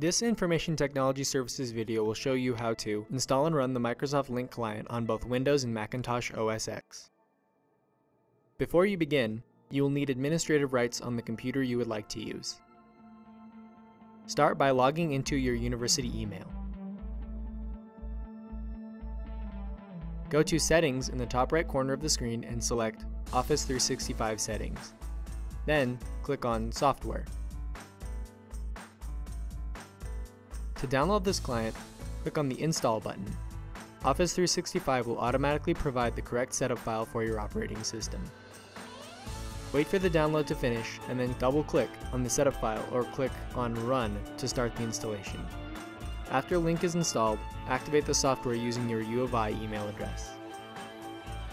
This Information Technology Services video will show you how to install and run the Microsoft Lync client on both Windows and Macintosh OS X. Before you begin, you will need administrative rights on the computer you would like to use. Start by logging into your university email. Go to Settings in the top right corner of the screen and select Office 365 Settings. Then, click on Software. To download this client, click on the Install button. Office 365 will automatically provide the correct setup file for your operating system. Wait for the download to finish and then double click on the setup file or click on Run to start the installation. After Lync is installed, activate the software using your U of I email address.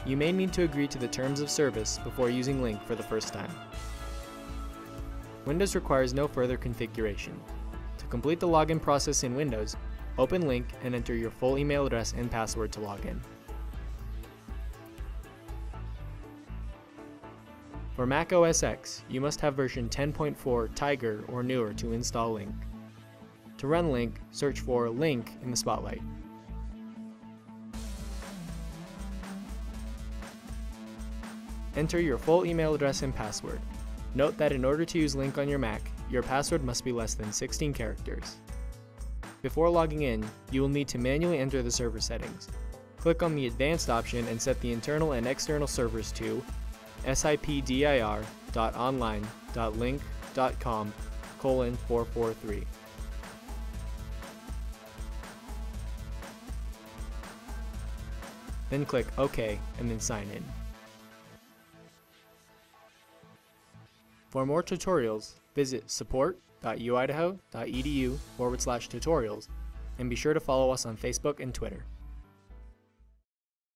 You may need to agree to the terms of service before using Lync for the first time. Windows requires no further configuration, complete the login process in Windows, open Lync and enter your full email address and password to log in. For Mac OS X, you must have version 10.4 Tiger or newer to install Lync. To run Lync, search for Lync in the Spotlight. Enter your full email address and password. Note that in order to use Lync on your Mac, your password must be less than 16 characters. Before logging in, you will need to manually enter the server settings. Click on the Advanced option and set the internal and external servers to sipdir.online.lync.com colon 443. Then click OK and then sign in. For more tutorials, visit support.uidaho.edu forward slash tutorials and be sure to follow us on Facebook and Twitter.